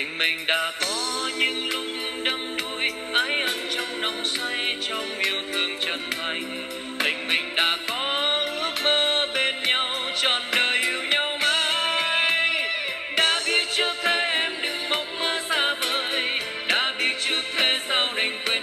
tình mình đã có những lúc đắm đuối, ái ân trong nồng say, trong yêu thương chân thành. Tình mình đã có ước mơ bên nhau, trọn đời yêu nhau mãi. Đã biết trước thế em đừng mong mơ xa vời, đã biết trước thế sao đành quên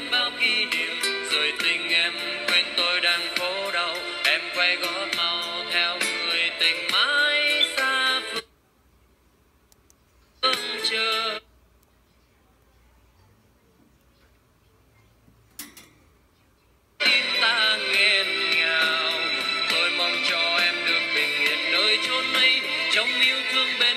trong yêu thương bên